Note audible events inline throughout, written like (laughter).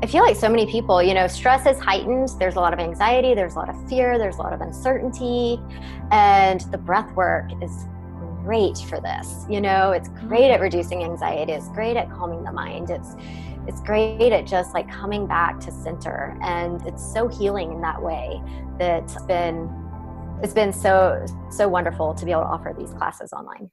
I feel like so many people, you know, stress is heightened. There's a lot of anxiety, there's a lot of fear, there's a lot of uncertainty. And the breath work is great for this. You know, it's great at mm-hmm. reducing anxiety, it's great at calming the mind. It's it's great at just like coming back to center and it's so healing in that way that's been it's been so so wonderful to be able to offer these classes online.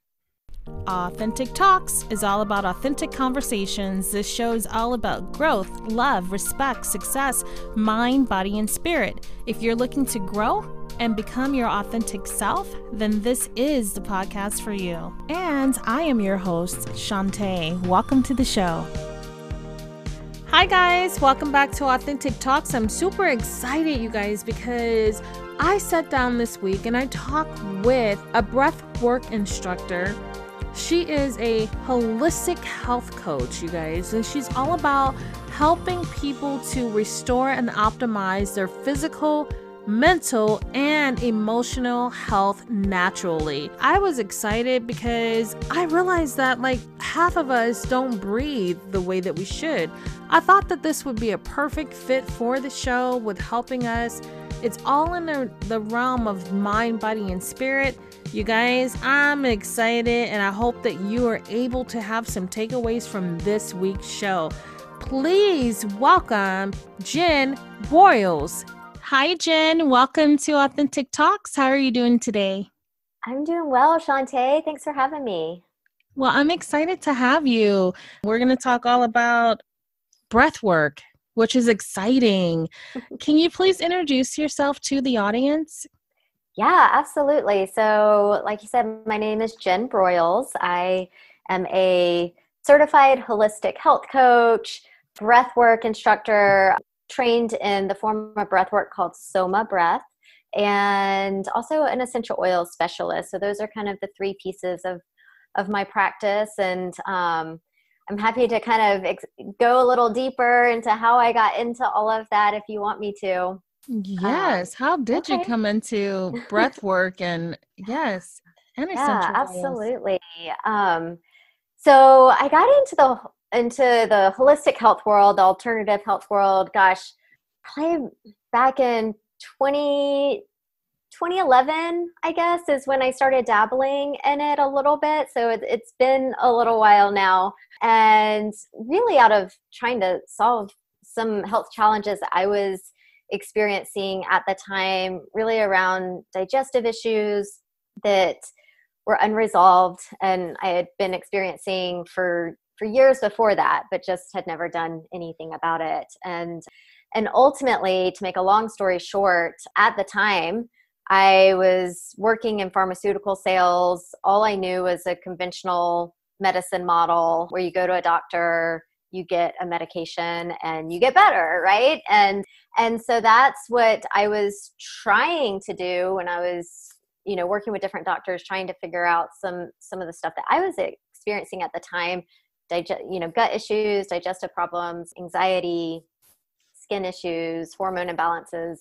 Authentic Talks is all about authentic conversations. This show is all about growth, love, respect, success, mind, body, and spirit. If you're looking to grow and become your authentic self, then this is the podcast for you. And I am your host, Shantae. Welcome to the show. Hi, guys. Welcome back to Authentic Talks. I'm super excited, you guys, because I sat down this week and I talked with a breath work instructor she is a holistic health coach, you guys, and she's all about helping people to restore and optimize their physical, mental, and emotional health naturally. I was excited because I realized that like half of us don't breathe the way that we should. I thought that this would be a perfect fit for the show with helping us. It's all in the, the realm of mind, body, and spirit. You guys, I'm excited and I hope that you are able to have some takeaways from this week's show. Please welcome Jen Broyles. Hi, Jen. Welcome to Authentic Talks. How are you doing today? I'm doing well, Shantae. Thanks for having me. Well, I'm excited to have you. We're going to talk all about breath work, which is exciting. (laughs) Can you please introduce yourself to the audience? Yeah, absolutely. So, like you said, my name is Jen Broyles. I am a certified holistic health coach, breathwork instructor, trained in the form of breathwork called Soma Breath, and also an essential oil specialist. So, those are kind of the three pieces of of my practice and um, i'm happy to kind of ex- go a little deeper into how i got into all of that if you want me to Yes. Um, How did okay. you come into breath work and yes, and yeah, absolutely. Um, so I got into the into the holistic health world, the alternative health world. Gosh, probably back in 20, 2011, I guess, is when I started dabbling in it a little bit. So it, it's been a little while now, and really out of trying to solve some health challenges I was experiencing at the time, really around digestive issues that were unresolved and I had been experiencing for for years before that, but just had never done anything about it. And and ultimately, to make a long story short, at the time, I was working in pharmaceutical sales. All I knew was a conventional medicine model where you go to a doctor, you get a medication and you get better right and and so that's what i was trying to do when i was you know working with different doctors trying to figure out some some of the stuff that i was experiencing at the time digest you know gut issues digestive problems anxiety skin issues hormone imbalances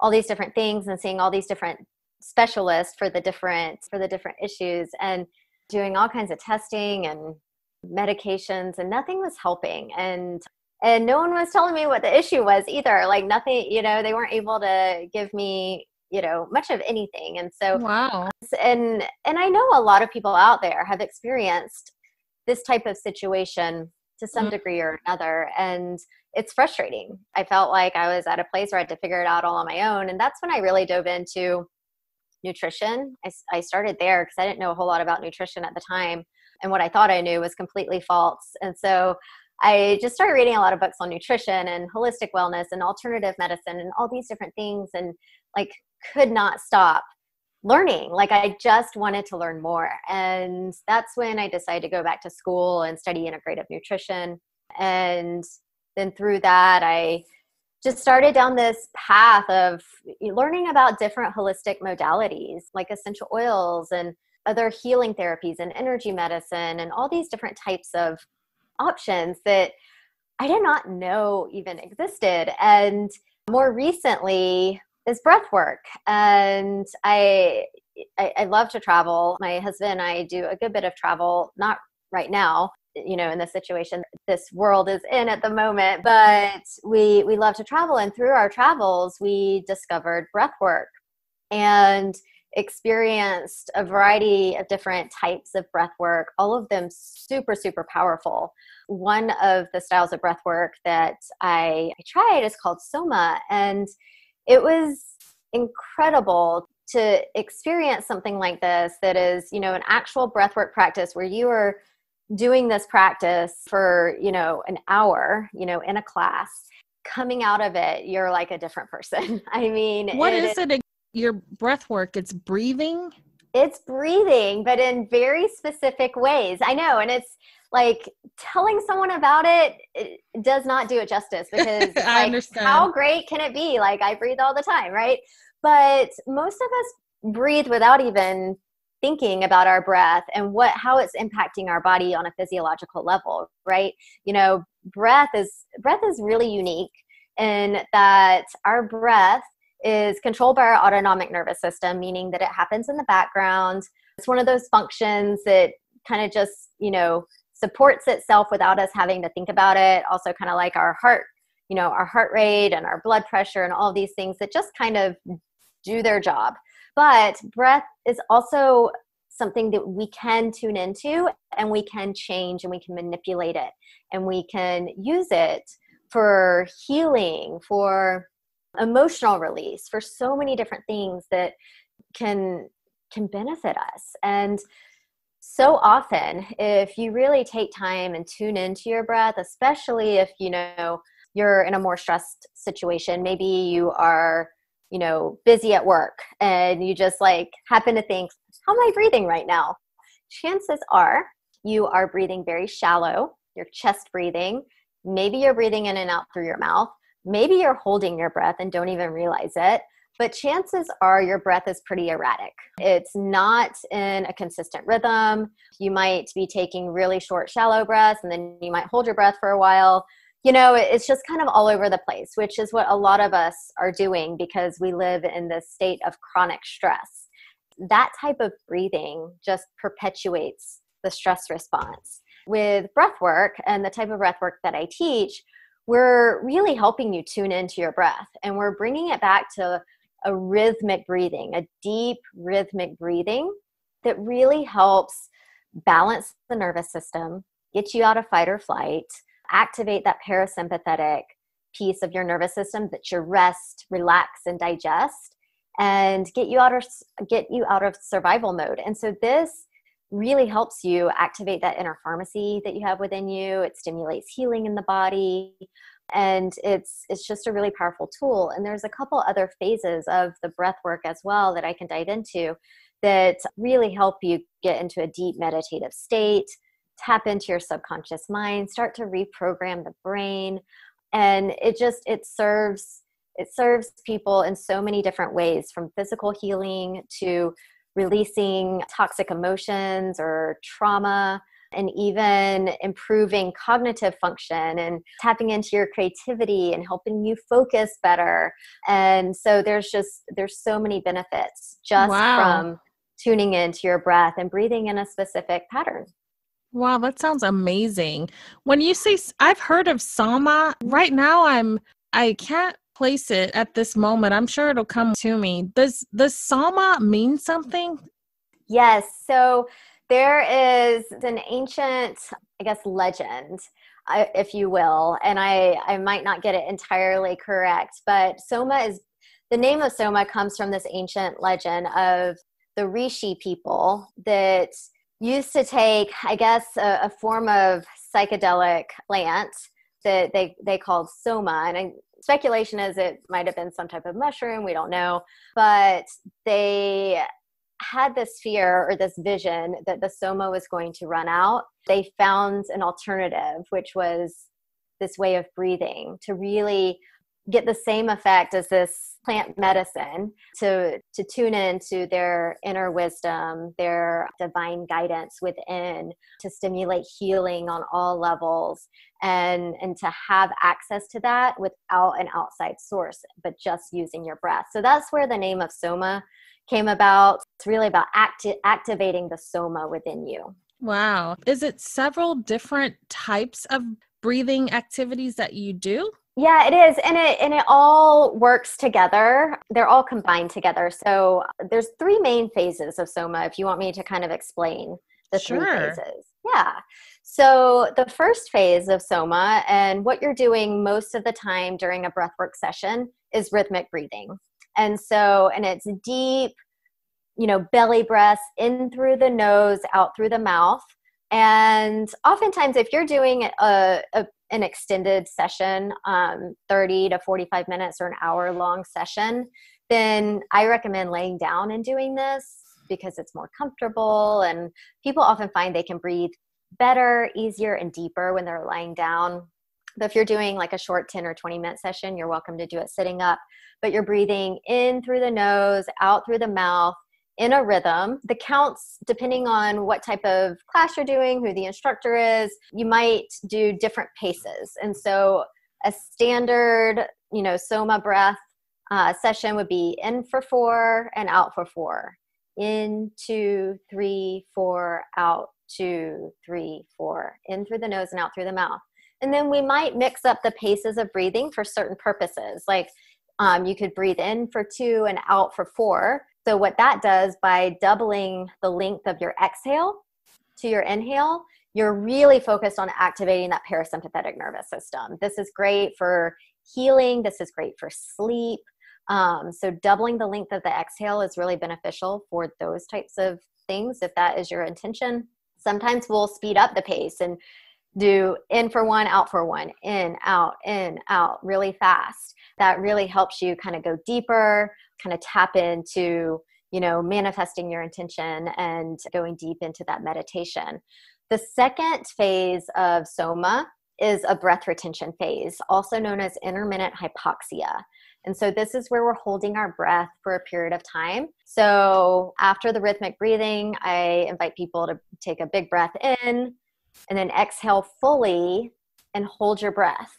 all these different things and seeing all these different specialists for the different for the different issues and doing all kinds of testing and medications and nothing was helping. And and no one was telling me what the issue was either. Like nothing you know they weren't able to give me you know much of anything. And so wow. and and i know a lot of people out there have experienced this type of situation to some mm-hmm. degree or another. And it's frustrating. I felt like i was at a place where i had to figure it out all on my own. And that's when i really dove into nutrition. I, I started there because i didn't know a whole lot about nutrition at the time. And what I thought I knew was completely false. And so I just started reading a lot of books on nutrition and holistic wellness and alternative medicine and all these different things and like could not stop learning. Like I just wanted to learn more. And that's when I decided to go back to school and study integrative nutrition. And then through that, I just started down this path of learning about different holistic modalities like essential oils and other healing therapies and energy medicine and all these different types of options that I did not know even existed. And more recently is breath work. And I, I, I love to travel. My husband and I do a good bit of travel, not right now, you know in the situation this world is in at the moment but we we love to travel and through our travels we discovered breath work and experienced a variety of different types of breath work all of them super super powerful. One of the styles of breath work that I, I tried is called soma and it was incredible to experience something like this that is you know an actual breathwork practice where you are doing this practice for you know an hour you know in a class. Coming out of it you're like a different person. (laughs) I mean what it, is it your breath work it's breathing? It's breathing but in very specific ways. I know and it's like telling someone about it, it does not do it justice (laughs) because I like, understand. how great can it be? Like i breathe all the time right? But most of us breathe without even thinking about our breath and what how it's impacting our body on a physiological level right? You know breath is breath is really unique in that our breath is controlled by our autonomic nervous system meaning that it happens in the background. It's one of those functions that kind of just you know supports itself without us having to think about it. Also kind of like our heart you know our heart rate and our blood pressure and all these things that just kind of do their job. But breath is also something that we can tune into and we can change and we can manipulate it and we can use it for healing for emotional release for so many different things that can can benefit us. And so often if you really take time and tune into your breath especially if you know you're in a more stressed situation maybe you are you know busy at work and you just like happen to think how am i breathing right now? Chances are you are breathing very shallow your chest breathing. Maybe you're breathing in and out through your mouth maybe you're holding your breath and don't even realize it but chances are your breath is pretty erratic. It's not in a consistent rhythm. You might be taking really short, shallow breaths, and then you might hold your breath for a while. You know, it's just kind of all over the place, which is what a lot of us are doing because we live in this state of chronic stress. That type of breathing just perpetuates the stress response. With breath work and the type of breath work that I teach, we're really helping you tune into your breath and we're bringing it back to a rhythmic breathing, a deep rhythmic breathing that really helps balance the nervous system, get you out of fight or flight, activate that parasympathetic piece of your nervous system that you rest, relax, and digest, and get you out of get you out of survival mode. And so this really helps you activate that inner pharmacy that you have within you. It stimulates healing in the body and it's it's just a really powerful tool and there's a couple other phases of the breath work as well that i can dive into that really help you get into a deep meditative state tap into your subconscious mind start to reprogram the brain and it just it serves it serves people in so many different ways from physical healing to releasing toxic emotions or trauma and even improving cognitive function and tapping into your creativity and helping you focus better and so there's just there's so many benefits just wow. from tuning into your breath and breathing in a specific pattern Wow, that sounds amazing. When you say I've heard of Soma, right now I'm I can't place it at this moment. I'm sure it'll come to me. Does the Soma mean something? Yes. So there is an ancient, I guess, legend, uh, if you will, and I, I might not get it entirely correct, but Soma is the name of Soma comes from this ancient legend of the Rishi people that used to take, I guess, a, a form of psychedelic plant that they, they called Soma. And I, speculation is it might have been some type of mushroom, we don't know. But they had this fear or this vision that the soma was going to run out, they found an alternative, which was this way of breathing to really get the same effect as this plant medicine to to tune into their inner wisdom their divine guidance within to stimulate healing on all levels and and to have access to that without an outside source but just using your breath so that's where the name of soma came about. It's really about acti- activating the soma within you. Wow. Is it several different types of breathing activities that you do? Yeah, it is. And it and it all works together. They're all combined together. So there's three main phases of soma if you want me to kind of explain the sure. three phases. Yeah. So the first phase of soma and what you're doing most of the time during a breathwork session is rhythmic breathing. And so and it's deep, you know, belly breaths in through the nose, out through the mouth. And oftentimes, if you're doing a, a an extended session, um, 30 to 45 minutes or an hour long session, then I recommend laying down and doing this because it's more comfortable. And people often find they can breathe better, easier, and deeper when they're lying down. But if you're doing like a short 10 or 20 minute session, you're welcome to do it sitting up. But you're breathing in through the nose, out through the mouth, in a rhythm. The counts, depending on what type of class you're doing, who the instructor is, you might do different paces. And so a standard, you know, soma breath uh, session would be in for four and out for four. In, two, three, four, out, two, three, four. In through the nose and out through the mouth. And then we might mix up the paces of breathing for certain purposes. Like um, you could breathe in for two and out for four so, what that does by doubling the length of your exhale to your inhale, you're really focused on activating that parasympathetic nervous system. This is great for healing, this is great for sleep. Um, so, doubling the length of the exhale is really beneficial for those types of things if that is your intention. Sometimes we'll speed up the pace and do in for one, out for one, in, out, in, out really fast. That really helps you kind of go deeper, kind of tap into you know manifesting your intention and going deep into that meditation. The second phase of soma is a breath retention phase also known as intermittent hypoxia. And so this is where we're holding our breath for a period of time. So after the rhythmic breathing i invite people to take a big breath in and then exhale fully and hold your breath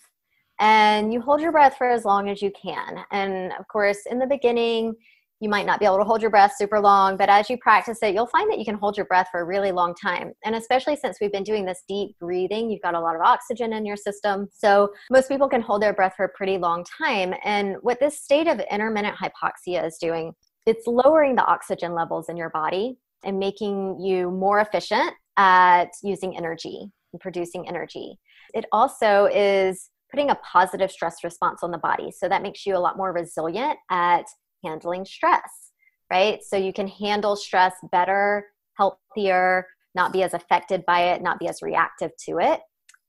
and you hold your breath for as long as you can. And of course, in the beginning, you might not be able to hold your breath super long, but as you practice it, you'll find that you can hold your breath for a really long time. And especially since we've been doing this deep breathing, you've got a lot of oxygen in your system. So most people can hold their breath for a pretty long time. And what this state of intermittent hypoxia is doing, it's lowering the oxygen levels in your body and making you more efficient at using energy and producing energy. It also is putting a positive stress response on the body. So that makes you a lot more resilient at handling stress, right? So you can handle stress better, healthier, not be as affected by it, not be as reactive to it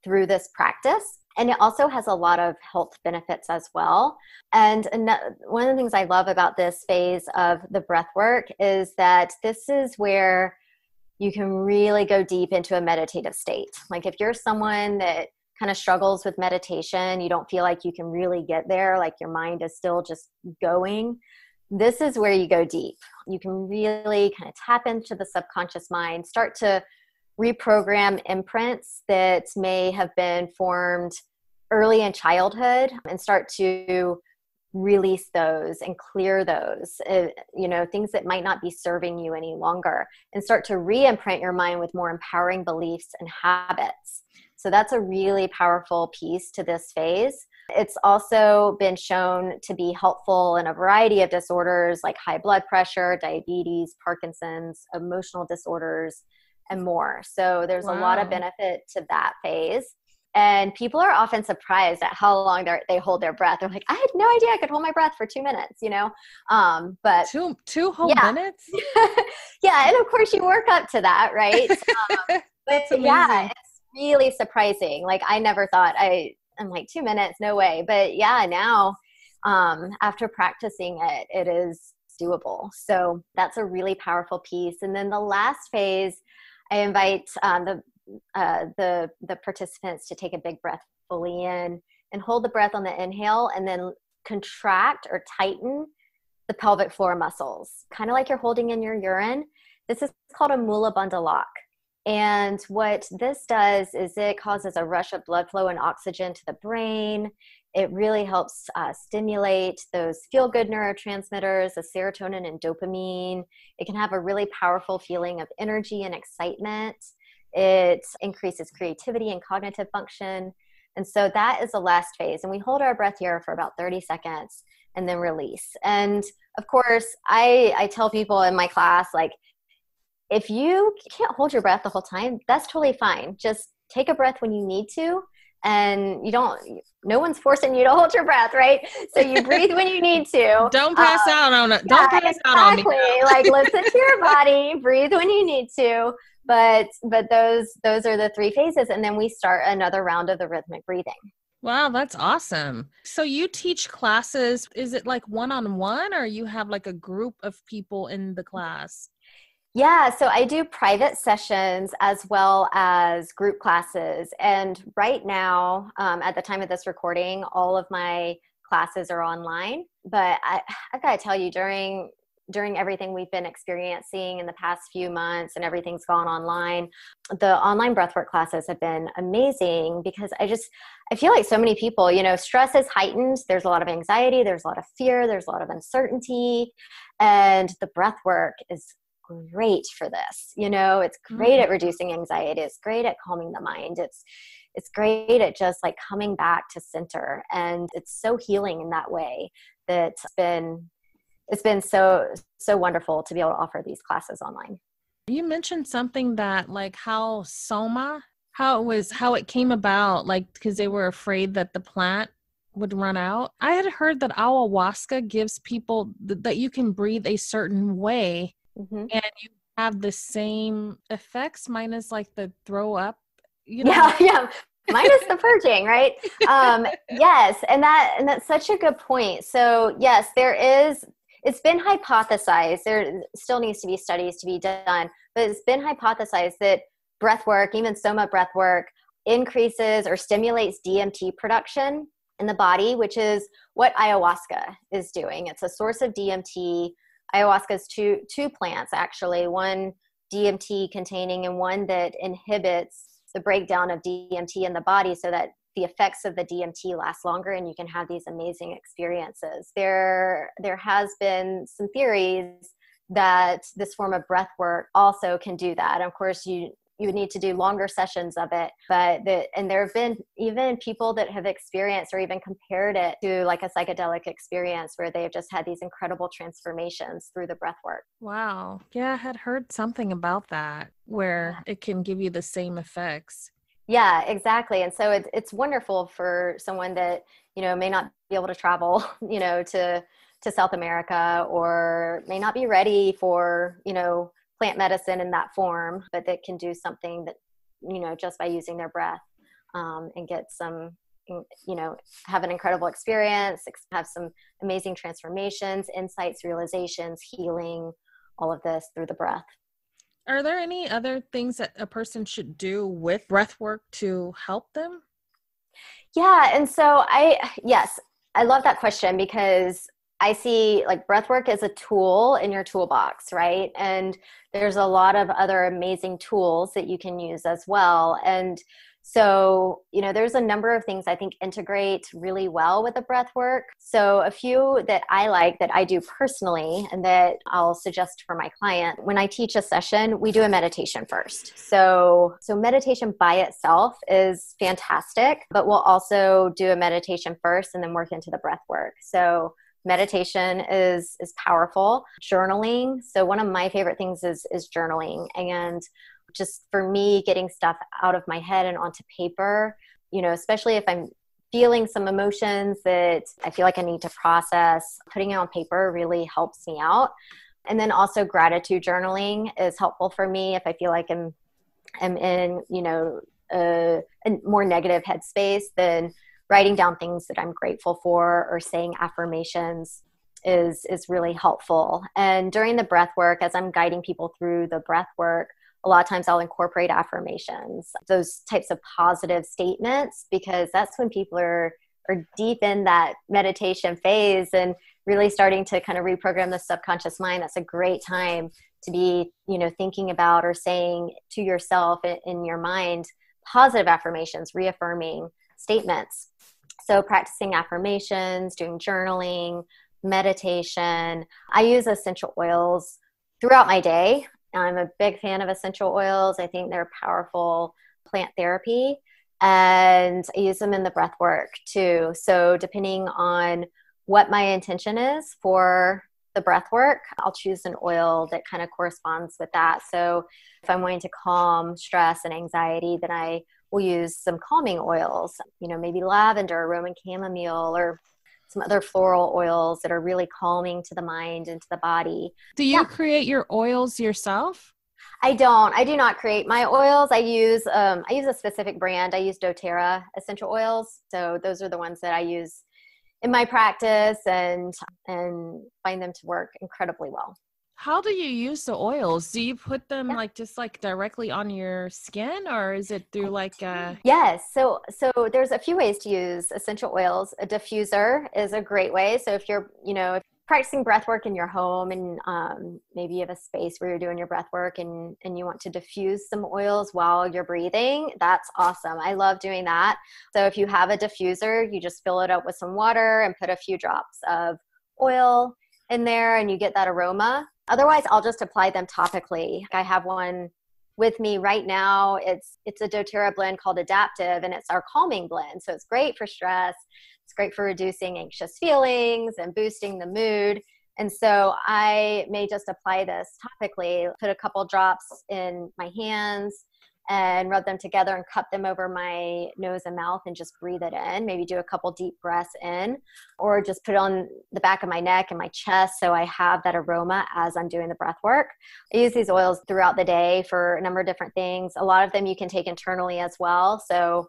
through this practice. And it also has a lot of health benefits as well. And one of the things I love about this phase of the breath work is that this is where you can really go deep into a meditative state. Like if you're someone that kind of struggles with meditation, you don't feel like you can really get there, like your mind is still just going, this is where you go deep. You can really kind of tap into the subconscious mind, start to reprogram imprints that may have been formed early in childhood and start to release those and clear those uh, you know things that might not be serving you any longer and start to re-imprint your mind with more empowering beliefs and habits so that's a really powerful piece to this phase. It's also been shown to be helpful in a variety of disorders like high blood pressure, diabetes, Parkinson's, emotional disorders, and more. So there's wow. a lot of benefit to that phase. And people are often surprised at how long they hold their breath. They're like, I had no idea I could hold my breath for two minutes, you know? Um, but two, two whole yeah. minutes? (laughs) yeah. And of course you work up to that, right? (laughs) Um, That's amazing. Yeah, really surprising. Like I never thought I I'm like two minutes, no way. But yeah, now um, after practicing it, it is doable. So that's a really powerful piece. And then the last phase, I invite um, the uh, the the participants to take a big breath fully in and hold the breath on the inhale, and then contract or tighten the pelvic floor muscles, kind of like you're holding in your urine. This is called a Mula Bandha lock. And what this does is it causes a rush of blood flow and oxygen to the brain. It really helps uh, stimulate those feel good neurotransmitters, the serotonin and dopamine. It can have a really powerful feeling of energy and excitement. It increases creativity and cognitive function. And so that is the last phase. And we hold our breath here for about 30 seconds and then release. And of course, I, I tell people in my class, like, if you can't hold your breath the whole time, that's totally fine. Just take a breath when you need to. And you don't, no one's forcing you to hold your breath, right? So you breathe when you need to. (laughs) Don't pass um, out on it. Don't yeah, pass exactly. out on me. like listen to your body, breathe when you need to but but those those are the three phases and then we start another round of the rhythmic breathing wow that's awesome so you teach classes is it like one-on-one or you have like a group of people in the class yeah, so I do private sessions as well as group classes. And right now, um, at the time of this recording, all of my classes are online. But I, I've got to tell you, during during everything we've been experiencing in the past few months and everything's gone online the online breathwork classes have been amazing because i just i feel like so many people you know stress is heightened there's a lot of anxiety there's a lot of fear there's a lot of uncertainty and the breathwork is great for this you know it's great mm-hmm. at reducing anxiety it's great at calming the mind it's it's great at just like coming back to center and it's so healing in that way that's been it's been so so wonderful to be able to offer these classes online. You mentioned something that like how soma how it was how it came about like because they were afraid that the plant would run out. I had heard that ayahuasca gives people th- that you can breathe a certain way mm-hmm. and you have the same effects minus like the throw up you know? yeah yeah. Minus the (laughs) purging right? Um yes and that and that's such a good point. So yes there is it's been hypothesized there still needs to be studies to be done but it's been hypothesized that breath work even soma breath work increases or stimulates dmt production in the body which is what ayahuasca is doing. It's a source of dmt ayahuasca is two two plants actually one dmt containing and one that inhibits the breakdown of dmt in the body so that the effects of the DMT last longer and you can have these amazing experiences. There, there has been some theories that this form of breath work also can do that. Of course, you you would need to do longer sessions of it but the, and there have been even people that have experienced or even compared it to like a psychedelic experience where they've just had these incredible transformations through the breath work wow yeah i had heard something about that where it can give you the same effects yeah exactly and so it, it's wonderful for someone that you know may not be able to travel (laughs) you know to to south america or may not be ready for you know plant medicine in that form but that can do something that you know just by using their breath um, and get some you know have an incredible experience have some amazing transformations insights realizations healing all of this through the breath are there any other things that a person should do with breath work to help them? Yeah, and so I yes, I love that question because I see like breath work as a tool in your toolbox, right? And there's a lot of other amazing tools that you can use as well. And so, you know, there's a number of things I think integrate really well with the breath work. So, a few that I like that I do personally and that I'll suggest for my client when I teach a session, we do a meditation first. So, so meditation by itself is fantastic, but we'll also do a meditation first and then work into the breath work. So, meditation is is powerful journaling so one of my favorite things is is journaling and just for me getting stuff out of my head and onto paper you know especially if i'm feeling some emotions that i feel like i need to process putting it on paper really helps me out. And then also gratitude journaling is helpful for me if i feel like i'm i'm in you know a, a more negative headspace then writing down things that i'm grateful for or saying affirmations is is really helpful. And during the breath work as i'm guiding people through the breath work a lot of times I'll incorporate affirmations, those types of positive statements, because that's when people are, are deep in that meditation phase and really starting to kind of reprogram the subconscious mind. That's a great time to be, you know, thinking about or saying to yourself in, your mind positive affirmations, reaffirming statements. So practicing affirmations, doing journaling, meditation. I use essential oils throughout my day I'm a big fan of essential oils. I think they're powerful plant therapy and I use them in the breath work too. So, depending on what my intention is for the breath work, I'll choose an oil that kind of corresponds with that. So, if I'm wanting to calm stress and anxiety, then I will use some calming oils, you know, maybe lavender, Roman chamomile, or some other floral oils that are really calming to the mind and to the body. Do you yeah. create your oils yourself? I don't. I do not create my oils. I use um, I use a specific brand. I use DoTerra essential oils. So those are the ones that I use in my practice and and find them to work incredibly well. How do you use the oils? Do you put them yeah. like just like directly on your skin or is it through like a Yes. So so there's a few ways to use essential oils. A diffuser is a great way. So if you're, you know, practicing breath work in your home and um, maybe you have a space where you're doing your breath work and, and you want to diffuse some oils while you're breathing that's awesome i love doing that so if you have a diffuser you just fill it up with some water and put a few drops of oil in there and you get that aroma otherwise i'll just apply them topically. I have one with me right now. It's it's a doterra blend called Adaptiv and it's our calming blend. So it's great for stress. It's great for reducing anxious feelings and boosting the mood. And so I may just apply this topically, put a couple drops in my hands and rub them together and cup them over my nose and mouth and just breathe it in. Maybe do a couple deep breaths in, or just put it on the back of my neck and my chest so I have that aroma as I'm doing the breath work. I use these oils throughout the day for a number of different things. A lot of them you can take internally as well. So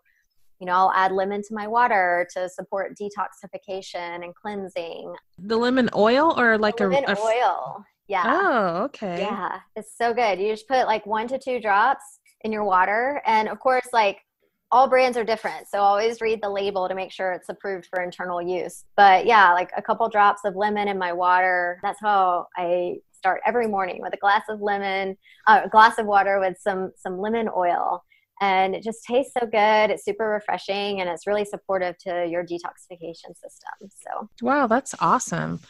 you know, I'll add lemon to my water to support detoxification and cleansing. The lemon oil or like the lemon a, a oil. Yeah. Oh, okay. Yeah. It's so good. You just put like one to two drops in your water. And of course, like all brands are different. So always read the label to make sure it's approved for internal use. But yeah, like a couple drops of lemon in my water. That's how I start every morning with a glass of lemon, uh, a glass of water with some some lemon oil and it just tastes so good. It's super refreshing and it's really supportive to your detoxification system. So, wow, that's awesome.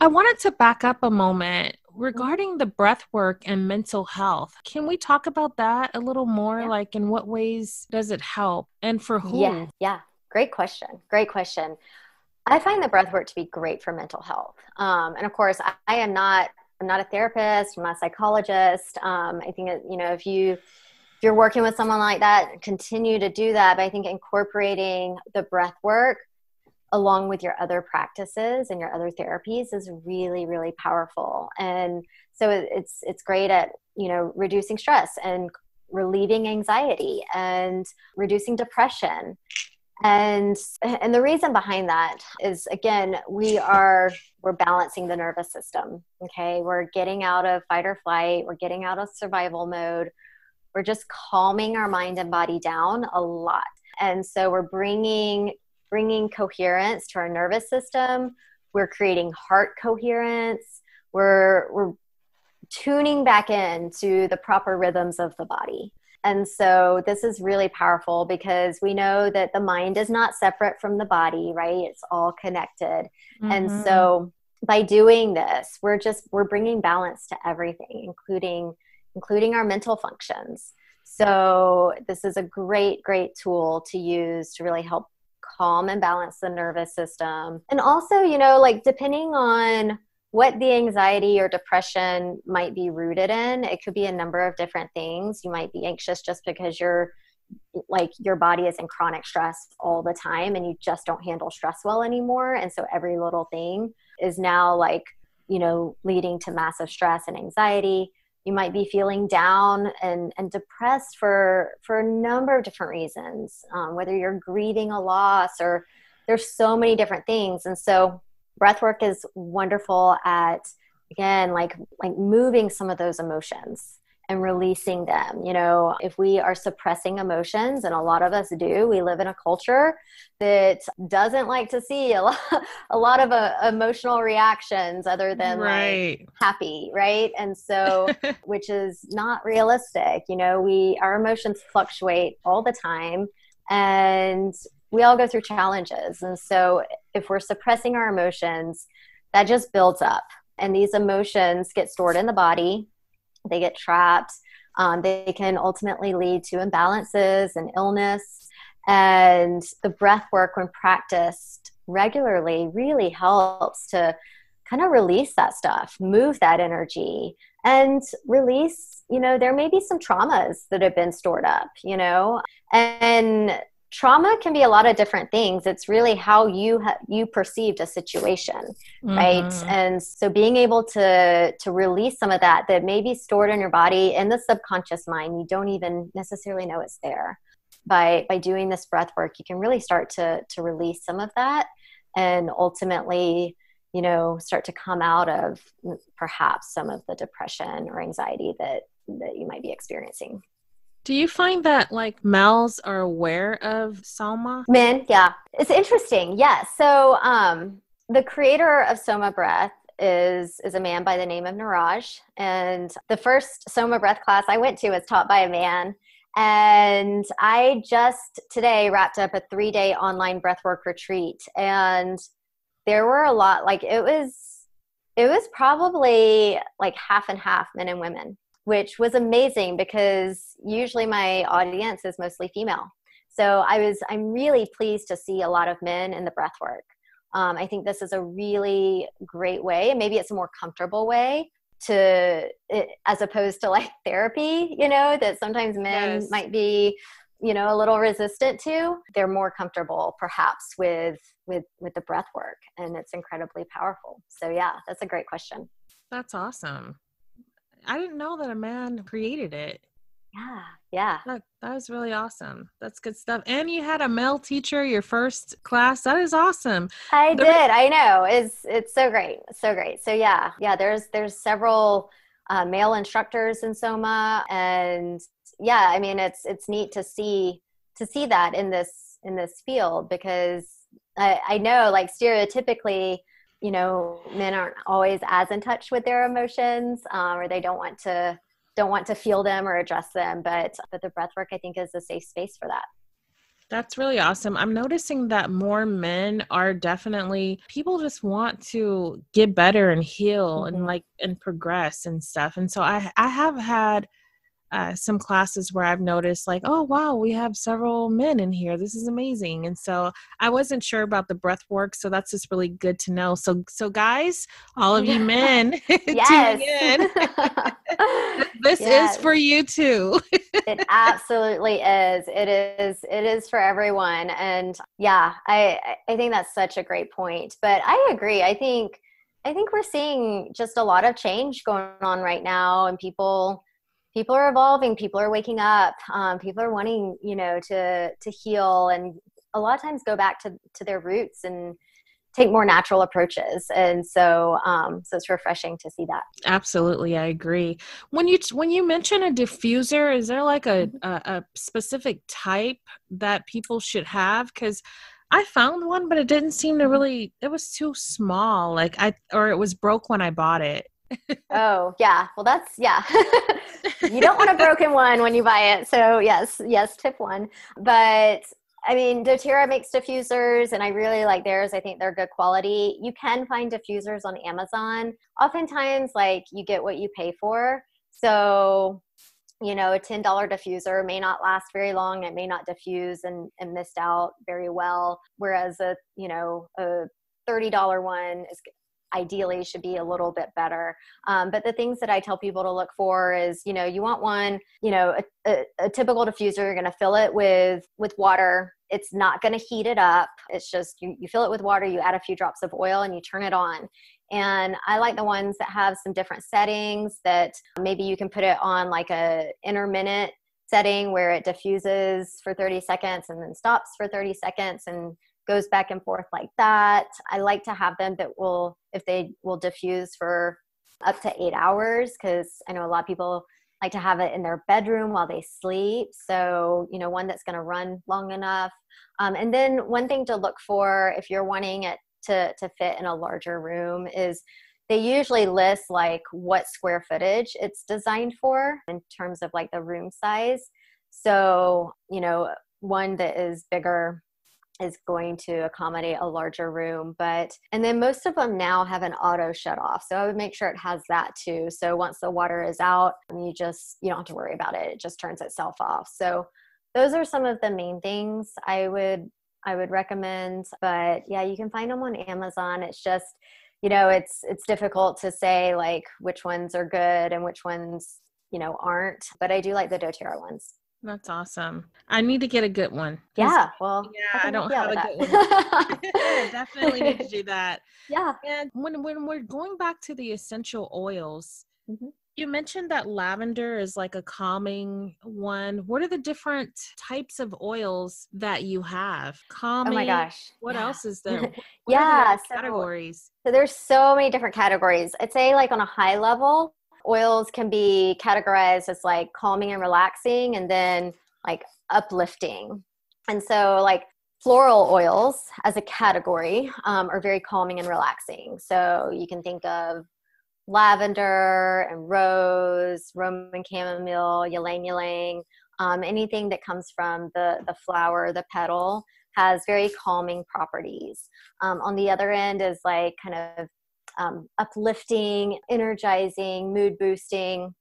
I wanted to back up a moment regarding the breath work and mental health. Can we talk about that a little more? Yeah. Like, in what ways does it help and for who? Yeah, yeah. Great question. Great question. I find the breath work to be great for mental health. Um, and of course, I, I, am not. I'm not a therapist. I'm not a psychologist. Um, I think you know if you if you're working with someone like that, continue to do that. But I think incorporating the breath work along with your other practices and your other therapies is really, really powerful. And so it's it's great at you know reducing stress and relieving anxiety and reducing depression. And and the reason behind that is again we are we're balancing the nervous system okay? We're getting out of fight or flight. We're getting out of survival mode. We're just calming our mind and body down a lot. And so we're bringing bringing coherence to our nervous system. We're creating heart coherence. We're we're tuning back in to the proper rhythms of the body. And so this is really powerful because we know that the mind is not separate from the body right? It's all connected. Mm-hmm. and so by doing this we're just we're bringing balance to everything including including our mental functions. So, this is a great, great tool to use to really help calm and balance the nervous system. And also, you know, like depending on what the anxiety or depression might be rooted in, it could be a number of different things. You might be anxious just because you're like your body is in chronic stress all the time and you just don't handle stress well anymore. And so every little thing is now like, you know, leading to massive stress and anxiety you might be feeling down and, and depressed for for a number of different reasons um, whether you're grieving a loss or there's so many different things. And so breath work is wonderful at again like like moving some of those emotions and releasing them. You know, if we are suppressing emotions, and a lot of us do, we live in a culture that doesn't like to see a lot, (laughs) a lot of uh, emotional reactions other than right. like happy, right? And so, (laughs) which is not realistic. You know, we our emotions fluctuate all the time, and we all go through challenges. And so, if we're suppressing our emotions, that just builds up. And these emotions get stored in the body they get trapped. Um, they can ultimately lead to imbalances and illness. And the breath work, when practiced regularly, really helps to kind of release that stuff, move that energy, and release, you know, there may be some traumas that have been stored up, you know, and trauma can be a lot of different things. It's really how you ha- you perceived a situation mm-hmm. right and so being able to to release some of that that may be stored in your body in the subconscious mind you don't even necessarily know it's there. By by doing this breath work you can really start to to release some of that and ultimately you know start to come out of perhaps some of the depression or anxiety that that you might be experiencing do you find that like males are aware of Soma? Men, yeah. It's interesting. Yeah. So um the creator of Soma Breath is is a man by the name of Niraj. And the first Soma Breath class I went to was taught by a man. And I just today wrapped up a three day online breathwork retreat. And there were a lot, like it was it was probably like half and half men and women which was amazing because usually my audience is mostly female. So I was I'm really pleased to see a lot of men in the breath work. Um, I think this is a really great way, and maybe it's a more comfortable way to, as opposed to like (laughs) therapy, you know, that sometimes men yes. might be, you know, a little resistant to. They're more comfortable, perhaps, with with with the breath work, and it's incredibly powerful. So yeah, that's a great question. That's awesome. I didn't know that a man created it. Yeah, yeah. That, that was really awesome. That's good stuff. And you had a male teacher your first class. That is awesome. I there did. I know. It's it's so great. So great. So yeah, yeah. There's there's several uh, male instructors in Soma, and yeah, I mean it's it's neat to see to see that in this in this field because I, I know like stereotypically you know men aren't always as in touch with their emotions um, or they don't want to don't want to feel them or address them but but the breath work i think is a safe space for that that's really awesome. I'm noticing that more men are definitely people just want to get better and heal mm-hmm. and like and progress and stuff. And so I I have had uh, some classes where I've noticed like, oh wow, we have several men in here. This is amazing. And so I wasn't sure about the breath work, so that's just really good to know. So so guys, all of you (laughs) men (laughs) in, (laughs) this yes. is for you too. it absolutely is. It is. It is for everyone. And yeah, I I think that's such a great point. But I agree. I think I think we're seeing just a lot of change going on right now, and people people are evolving people are waking up um, people are wanting you know to to heal and a lot of times go back to to their roots and take more natural approaches and so um, so it's refreshing to see that absolutely i agree when you when you mention a diffuser is there like a mm-hmm. a, a specific type that people should have because I found one, but it didn't seem to mm-hmm. really. It was too small. Like I, or it was broke when I bought it (laughs) oh yeah well that's yeah (laughs) you don't want a broken one when you buy it. So yes yes tip one. But i mean doterra makes diffusers and i really like theirs. I think they're good quality. You can find diffusers on amazon. Oftentimes like you get what you pay for. So you know a $10 diffuser may not last very long. It may not diffuse and, and mist out very well. Whereas a you know a $30 one is ideally should be a little bit better. Um, but the things that I tell people to look for is, you know, you want one, you know, a, a, a typical diffuser, you're going to fill it with with water. It's not going to heat it up. It's just you, you fill it with water, you add a few drops of oil, and you turn it on. And I like the ones that have some different settings that maybe you can put it on like a intermittent setting where it diffuses for 30 seconds and then stops for 30 seconds and goes back and forth like that. I like to have them that will, if they will diffuse for up to eight hours, because I know a lot of people like to have it in their bedroom while they sleep. So, you know, one that's going to run long enough. Um, and then one thing to look for if you're wanting it to, to fit in a larger room is they usually list like what square footage it's designed for in terms of like the room size. So, you know, one that is bigger is going to accommodate a larger room but and then most of them now have an auto shut off so i would make sure it has that too. So once the water is out you just you don't have to worry about it it just turns itself off. So those are some of the main things i would i would recommend but yeah you can find them on amazon. It's just you know it's it's difficult to say like which ones are good and which ones you know aren't but i do like the doterra ones that's awesome. I need to get a good one. Yeah. Well, yeah, I don't have a good one. (laughs) Definitely need to (laughs) do that. Yeah. And when when we're going back to the essential oils, mm-hmm. you mentioned that lavender is like a calming one. What are the different types of oils that you have? Calming. Oh my gosh. What yeah. else is (laughs) there? Yeah. The categories. So, so there's so many different categories. I'd say like on a high level, oils can be categorized as like calming and relaxing and then like uplifting. And so, like, floral oils as a category um, are very calming and relaxing. So, you can think of lavender and rose, Roman chamomile, ylang ylang, um, anything that comes from the, the flower, the petal, has very calming properties. Um, on the other end is like kind of um, uplifting, energizing, mood boosting.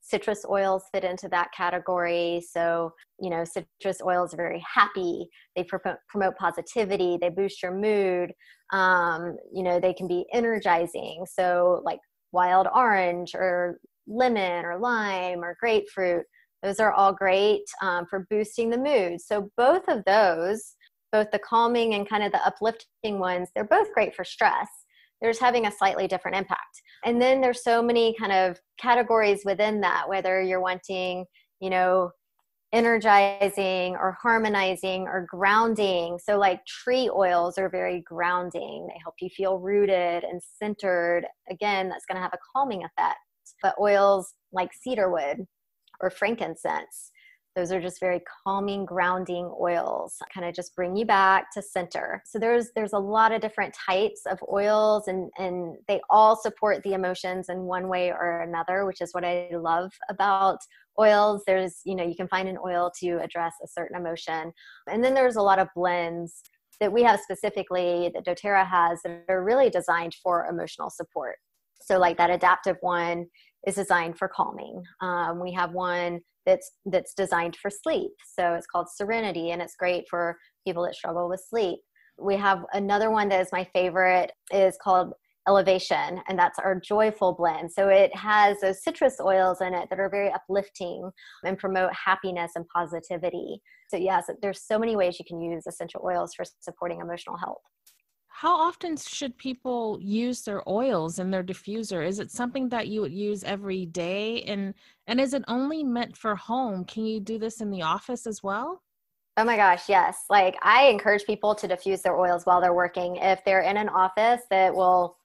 Citrus oils fit into that category. So, you know, citrus oils are very happy. They promote, promote positivity. They boost your mood. Um, you know, they can be energizing. So, like wild orange or lemon or lime or grapefruit, those are all great um, for boosting the mood. So, both of those, both the calming and kind of the uplifting ones, they're both great for stress they're having a slightly different impact. And then there's so many kind of categories within that, whether you're wanting, you know, energizing or harmonizing or grounding. So, like tree oils are very grounding, they help you feel rooted and centered. Again, that's going to have a calming effect. But oils like cedarwood or frankincense, those are just very calming, grounding oils, kind of just bring you back to center. So there's there's a lot of different types of oils and and they all support the emotions in one way or another, which is what I love about oils. There's, you know, you can find an oil to address a certain emotion. And then there's a lot of blends that we have specifically that doTERRA has that are really designed for emotional support. So like that Adaptiv one is designed for calming. Um, we have one that's that's designed for sleep. So it's called Serenity, and it's great for people that struggle with sleep. We have another one that is my favorite is called Elevation, and that's our joyful blend. So it has those citrus oils in it that are very uplifting and promote happiness and positivity. So yes, there's so many ways you can use essential oils for supporting emotional health how often should people use their oils in their diffuser? Is it something that you would use every day? And and is it only meant for home? Can you do this in the office as well? Oh my gosh yes. Like i encourage people to diffuse their oils while they're working. If they're in an office that will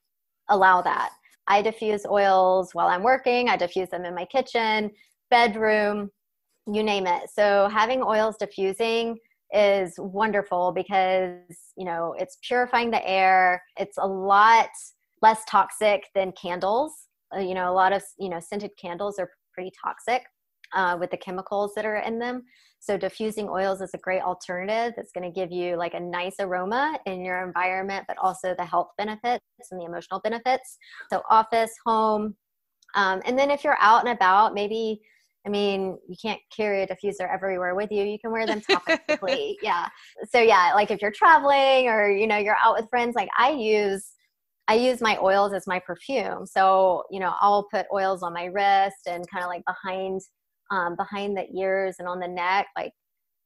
allow that. I diffuse oils while i'm working. I diffuse them in my kitchen bedroom you name it. So having oils diffusing is wonderful because you know it's purifying the air. It's a lot less toxic than candles. Uh, you know a lot of you know scented candles are pretty toxic uh, with the chemicals that are in them. So diffusing oils is a great alternative that's going to give you like a nice aroma in your environment but also the health benefits and the emotional benefits. So office home um, and then if you're out and about maybe I mean, you can't carry a diffuser everywhere with you. You can wear them (laughs) topically. yeah. So yeah, like if you're traveling or you know you're out with friends, like I use I use my oils as my perfume. So you know I'll put oils on my wrist and kind of like behind um, behind the ears and on the neck, like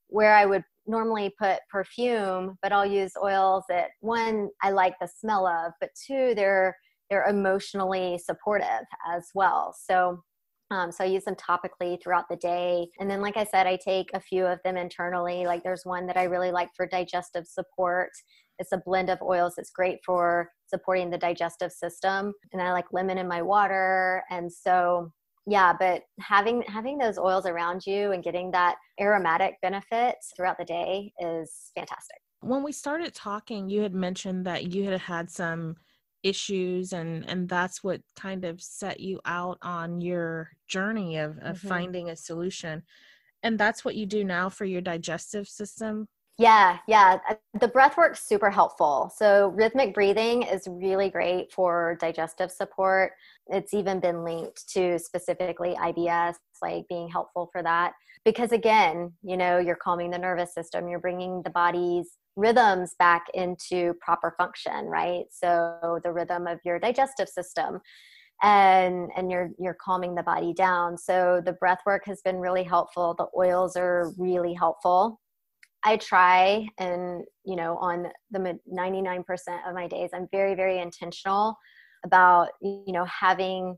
where I would normally put perfume, but I'll use oils that one I like the smell of, but two they're they're emotionally supportive as well. So um, so I use them topically throughout the day. And then, like I said, I take a few of them internally. Like there's one that I really like for digestive support. It's a blend of oils that's great for supporting the digestive system. And I like lemon in my water. And so yeah but having having those oils around you and getting that aromatic benefit throughout the day is fantastic when we started talking you had mentioned that you had had some issues and and that's what kind of set you out on your journey of, of mm-hmm. finding a solution and that's what you do now for your digestive system Yeah, yeah. Uh, the breath work's super helpful. So, rhythmic breathing is really great for digestive support. It's even been linked to specifically IBS, like being helpful for that. Because again, you know, you're calming the nervous system, you're bringing the body's rhythms back into proper function, right? So, the rhythm of your digestive system and and you're you're calming the body down so the breath work has been really helpful the oils are really helpful I try and, you know, on the 99% of my days, I'm very, very intentional about, you know, having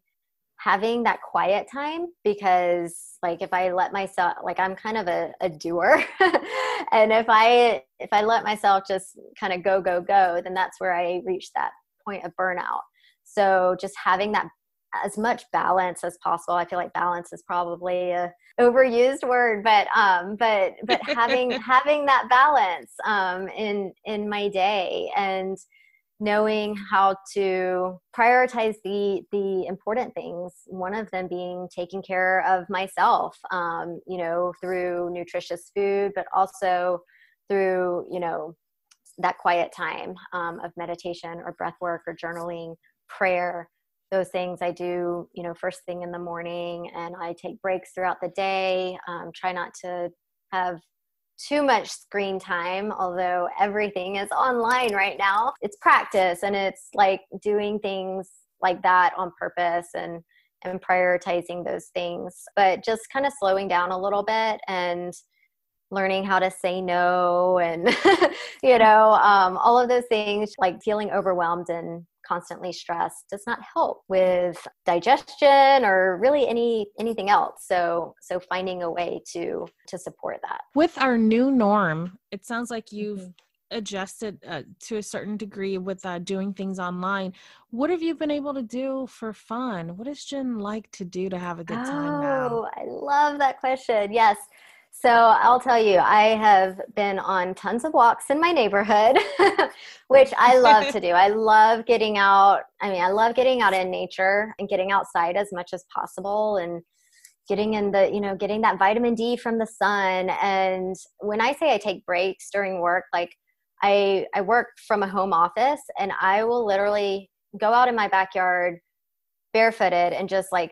having that quiet time because like if i let myself like i'm kind of a, a doer (laughs) and if i if i let myself just kind of go go go then that's where i reach that point of burnout so just having that as much balance as possible. I feel like balance is probably a overused word, but um, but but having (laughs) having that balance um, in in my day and knowing how to prioritize the the important things one of them being taking care of myself um, you know through nutritious food but also through you know that quiet time um, of meditation or breath work or journaling prayer those things I do, you know, first thing in the morning, and I take breaks throughout the day. Um, try not to have too much screen time, although everything is online right now. It's practice, and it's like doing things like that on purpose and and prioritizing those things, but just kind of slowing down a little bit and learning how to say no and (laughs) you know um, all of those things like feeling overwhelmed and constantly stressed does not help with digestion or really any anything else. So so finding a way to to support that. With our new norm it sounds like you've mm-hmm. adjusted uh, to a certain degree with uh, doing things online. What have you been able to do for fun? What does jen like to do to have a good time oh, now i love that question. Yes so I'll tell you, I have been on tons of walks in my neighborhood, (laughs) which I love to do. I (laughs) love getting out. I mean, I love getting out in nature and getting outside as much as possible and getting in the, you know, getting that vitamin D from the sun. And when I say I take breaks during work, like I I work from a home office and I will literally go out in my backyard barefooted and just like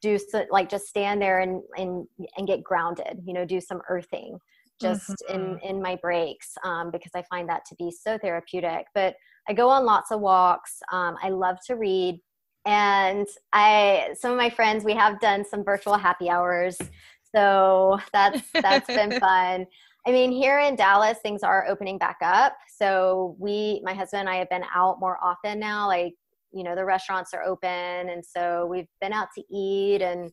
do so, like just stand there and and and get grounded you know do some earthing just mm-hmm. in in my breaks um, because i find that to be so therapeutic but i go on lots of walks um, i love to read and i some of my friends we have done some virtual happy hours so that's that's been (laughs) fun i mean here in dallas things are opening back up so we my husband and i have been out more often now like you know the restaurants are open and so we've been out to eat and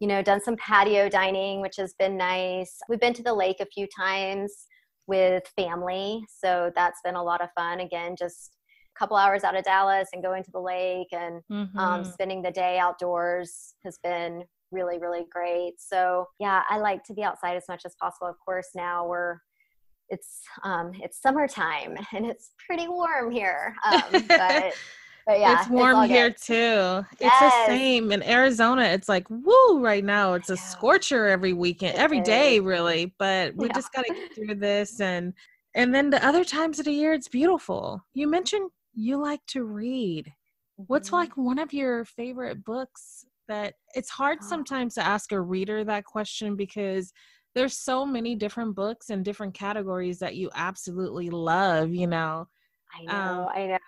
you know done some patio dining which has been nice. We've been to the lake a few times with family so that's been a lot of fun. Again just a couple hours out of dallas and going to the lake and um, mm-hmm. um, spending the day outdoors has been really really great. So yeah i like to be outside as much as possible. Of course now we're it's um, it's summertime and it's pretty warm here um, (laughs) but But yeah, it's warm it's here too. Yes. It's the same in Arizona. It's like woo right now. It's a scorcher every weekend, every day really. But we yeah. just got to get through this, and and then the other times of the year, it's beautiful. You mentioned you like to read. Mm-hmm. What's like one of your favorite books? That it's hard oh. sometimes to ask a reader that question because there's so many different books and different categories that you absolutely love. You know. I know. Um, I know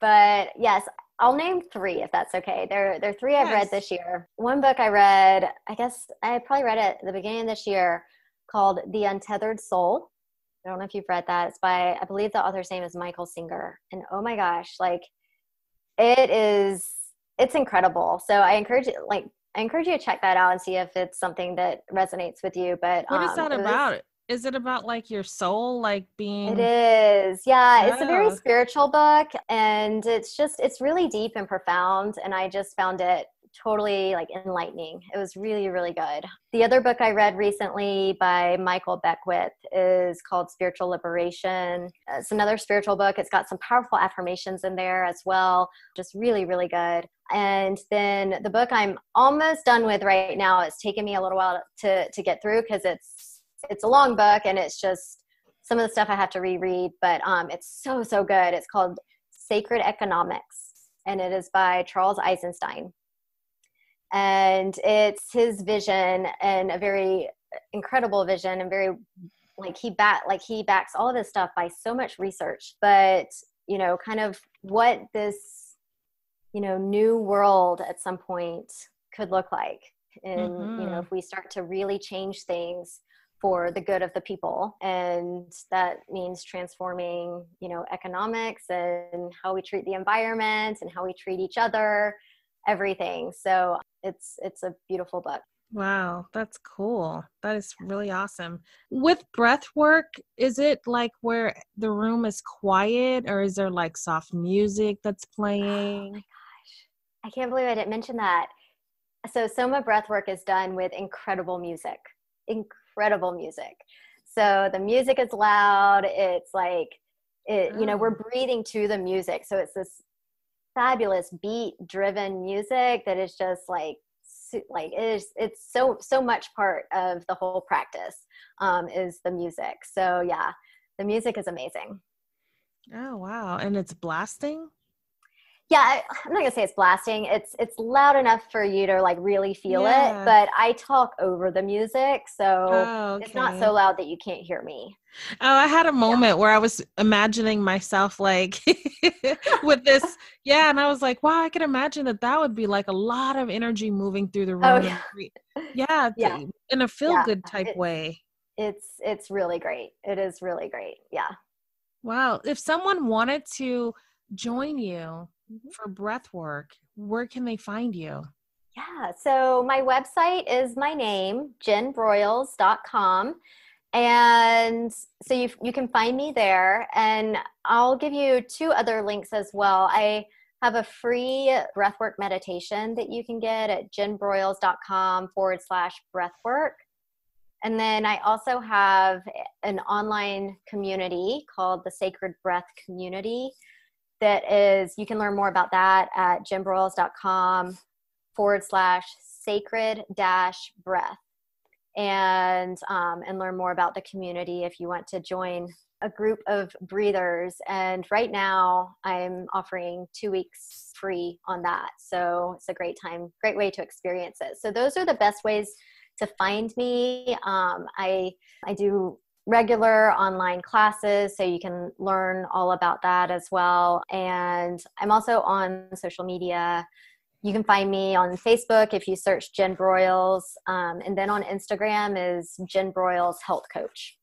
but yes, I'll name three if that's okay. There, there are three yes. I've read this year. One book I read, I guess I probably read it at the beginning of this year, called The Untethered Soul. I don't know if you've read that. It's by, I believe the author's name is Michael Singer. And oh my gosh, like it is, it's incredible. So I encourage you, like, I encourage you to check that out and see if it's something that resonates with you. But what um, is that about? Was, is it about like your soul like being it is. Yeah oh. it's a very oh. spiritual book and it's just it's really deep and profound and i just found it totally like enlightening. It was really really good. The other book i read recently by michael beckwith is called spiritual liberation. It's another spiritual book. It's got some powerful affirmations in there as well just really really good. And then the book i'm almost done with right now it's taken me a little while to to get through because it's it's a long book and it's just some of the stuff I have to reread, but um, it's so so good. It's called Sacred Economics, and it is by Charles Eisenstein, and it's his vision and a very incredible vision and very like he back like he backs all of his stuff by so much research, but you know, kind of what this you know new world at some point could look like and mm-hmm. you know mm-hmm. if we start to really change things for the good of the people. And that means transforming you know economics and how we treat the environment and how we treat each other everything. So it's it's a beautiful book. Wow that's cool. That is really awesome. With breath work is it like where the room is quiet or is there like soft music that's playing oh my gosh. I can't believe i didn't mention that. So soma breath work is done with incredible music. Incredible music. So the music is loud. It's like it you know we're oh. breathing to the music. So it's this fabulous beat driven music that is just like like it is it's so so much part of the whole practice um, is the music. So yeah the music is amazing. Oh wow. And it's blasting yeah I, am not gonna say it's blasting it's it's loud enough for you to like really feel yeah. it but i talk over the music so oh, okay. it's not so loud that you can't hear me oh i had a moment yeah. where i was imagining myself like (laughs) with this yeah and i was like wow i can imagine that that would be like a lot of energy moving through the oh, room oh, yeah. (laughs) yeah, (laughs) yeah. in a feel good type it, way it's it's really great it is really great yeah wow if someone wanted to join you mm-hmm. for breath work, where can they find you? Yeah, so my website is my name, jenbroyles.com. And so you, you can find me there. And I'll give you two other links as well. I have a free breathwork meditation that you can get at jenbroyles.com forward slash breathwork. And then I also have an online community called the Sacred Breath Community that is you can learn more about that at jenbroyles.com forward slash sacred dash breath. And um, and learn more about the community if you want to join a group of breathers. And right now i'm offering two weeks free on that. So it's a great time great way to experience it. So those are the best ways to find me. Um, i i do regular online classes so you can learn all about that as well. And i'm also on social media. You can find me on facebook if you search jen broyles um, and then on instagram is jen broyles health coach.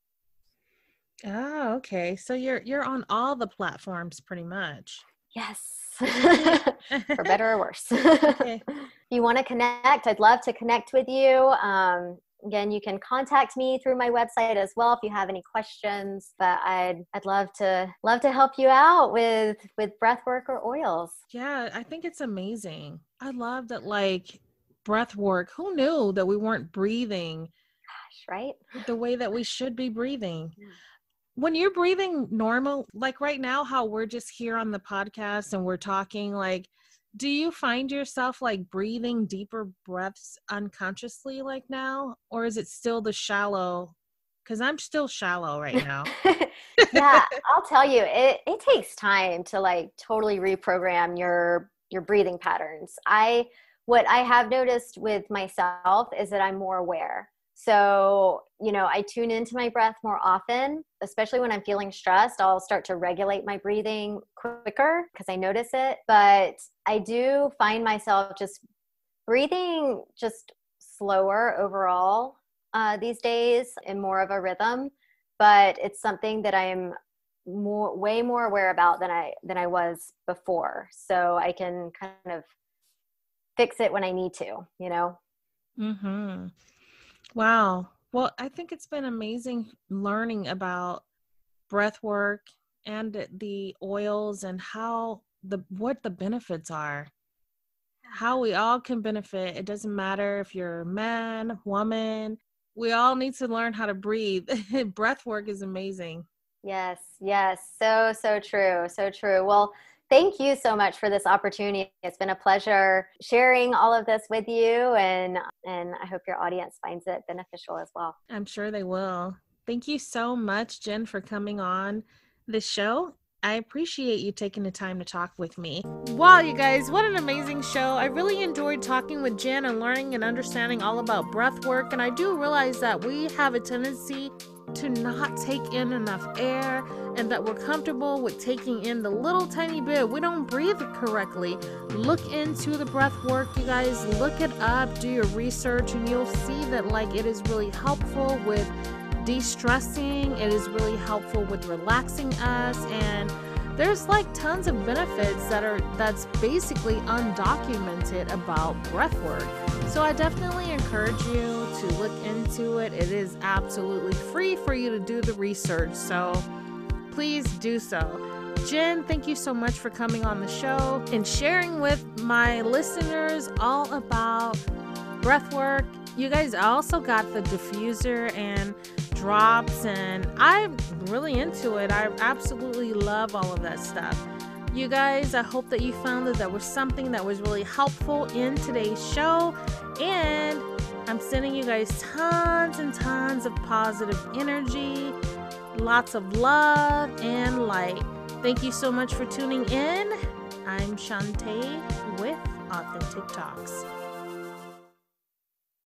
Oh okay. So you're you're on all the platforms pretty much. Yes. (laughs) For better or worse. (laughs) Okay. if (laughs) you want to connect? I'd love to connect with you. Um, again you can contact me through my website as well if you have any questions but i'd i'd love to love to help you out with with breath work or oils. Yeah i think it's amazing. I love that like breath work who knew that we weren't breathing gosh right? the way that we should be breathing? When you're breathing normal like right now how we're just here on the podcast and we're talking like do you find yourself like breathing deeper breaths unconsciously like now? Or is it still the shallow because i'm still shallow right now. (laughs) Yeah i'll tell you it, it takes time to like totally reprogram your your breathing patterns. I what i have noticed with myself is that i'm more aware so, you know, I tune into my breath more often, especially when I'm feeling stressed. I'll start to regulate my breathing quicker because I notice it. But I do find myself just breathing just slower overall uh, these days in more of a rhythm. But it's something that I am more way more aware about than I than I was before. So I can kind of fix it when I need to, you know. Mhm. Wow. Well, I think it's been amazing learning about breath work and the oils and how the what the benefits are. How we all can benefit. It doesn't matter if you're a man, woman. We all need to learn how to breathe. (laughs) breath work is amazing. Yes, yes. So so true. So true. Well, thank you so much for this opportunity. It's been a pleasure sharing all of this with you and and I hope your audience finds it beneficial as well. I'm sure they will. Thank you so much, Jen, for coming on the show. I appreciate you taking the time to talk with me. Wow, you guys, what an amazing show. I really enjoyed talking with Jen and learning and understanding all about breath work. And I do realize that we have a tendency to not take in enough air and that we're comfortable with taking in the little tiny bit. We don't breathe correctly. Look into the breath work, you guys. Look it up, do your research, and you'll see that like it is really helpful with de-stressing it is really helpful with relaxing us and there's like tons of benefits that are that's basically undocumented about breath work so i definitely encourage you to look into it it is absolutely free for you to do the research so please do so Jen, thank you so much for coming on the show and sharing with my listeners all about breath work. You guys also got the diffuser and drops, and I'm really into it. I absolutely love all of that stuff. You guys, I hope that you found that there was something that was really helpful in today's show, and I'm sending you guys tons and tons of positive energy, lots of love and light. Thank you so much for tuning in. I'm Shanta with Authentic Talks.